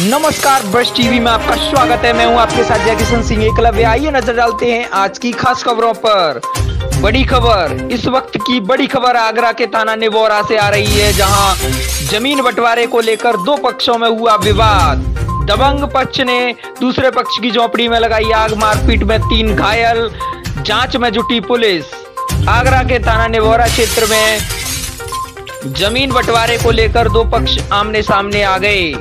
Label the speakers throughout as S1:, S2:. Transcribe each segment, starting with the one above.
S1: नमस्कार, brush TV में आपका स्वागत है। मैं हूँ आपके साथ जय किशन सिंह एकलव्य आइए, नज़र डालते हैं आज की खास खबरों पर। बड़ी खबर, इस वक्त की बड़ी खबर आगरा के थाना निबोरा से आ रही है, जहाँ ज़मीन बंटवारे को लेकर दो पक्षों में हुआ विवाद। दबंग पक्ष ने दूसरे पक्ष की झोपड़ी में लगाई आग, मारपीट में तीन घायल, जाँच में जुटी पुलिस। आगरा के थाना निबोरा क्षेत्र में ज़मीन बंटवारे को लेकर दो पक्ष आमने सामने आ गए।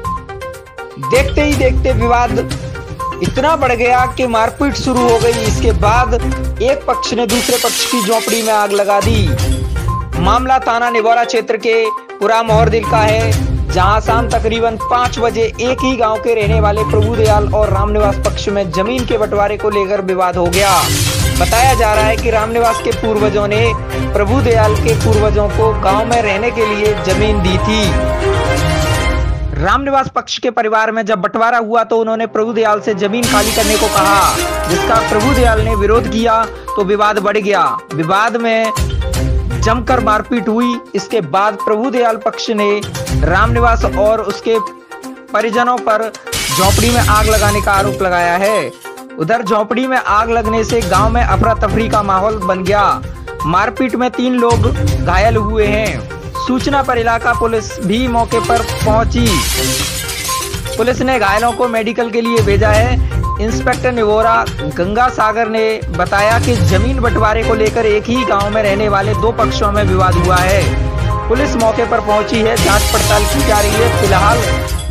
S1: देखते ही देखते विवाद इतना बढ़ गया कि मारपीट शुरू हो गई। इसके बाद एक पक्ष ने दूसरे पक्ष की झोपड़ी में आग लगा दी। मामला थाना निगौरा क्षेत्र के पुरा मोहरदिल का है, जहाँ शाम तकरीबन पाँच बजे एक ही गाँव के रहने वाले प्रभु दयाल और रामनिवास पक्ष में ज़मीन के बंटवारे को लेकर विवाद हो गया। बताया जा रहा है कि रामनिवास के पूर्वजों ने प्रभु दयाल के पूर्वजों को गाँव में रहने के लिए ज़मीन दी थी। रामनिवास पक्ष के परिवार में जब बंटवारा हुआ तो उन्होंने प्रभु दयाल से ज़मीन खाली करने को कहा। जिसका प्रभु दयाल ने विरोध किया तो विवाद बढ़ गया। विवाद में जमकर मारपीट हुई। इसके बाद प्रभु दयाल पक्ष ने रामनिवास और उसके परिजनों पर झोपड़ी में आग लगाने का आरोप लगाया है। उधर झोपड़ी में आग लगने से गाँव में अफरा तफरी का माहौल बन गया। मारपीट में तीन लोग घायल हुए हैं। सूचना पर इलाका पुलिस भी मौके पर पहुँची। पुलिस ने घायलों को मेडिकल के लिए भेजा है। इंस्पेक्टर निवोरा गंगा सागर ने बताया कि ज़मीन बंटवारे को लेकर एक ही गाँव में रहने वाले दो पक्षों में विवाद हुआ है। पुलिस मौके पर पहुँची है। जाँच पड़ताल की जा रही है। फ़िलहाल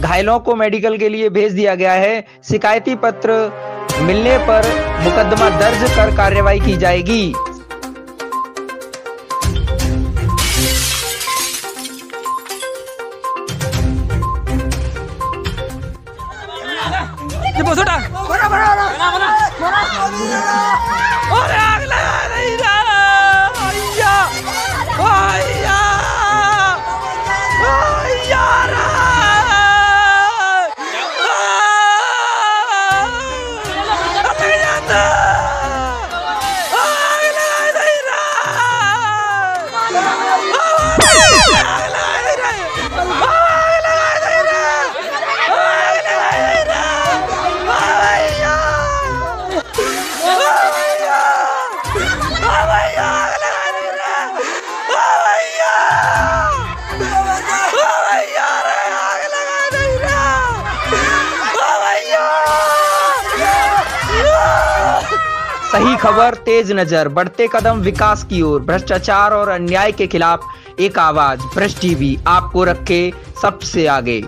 S1: घायलों को मेडिकल के लिए भेज दिया गया है। शिकायती पत्र मिलने पर मुकदमा दर्ज कर कार्रवाई की जाएगी।
S2: ये बस उठा। बना बना बना। बना बना। और आग लगा नहीं जा भैया भैया भैया नहीं जाता
S1: सही खबर, तेज नज़र, बढ़ते कदम विकास की ओर, भ्रष्टाचार और अन्याय के खिलाफ एक आवाज़, भ्रष्ट टीवी, आपको रखे सबसे आगे।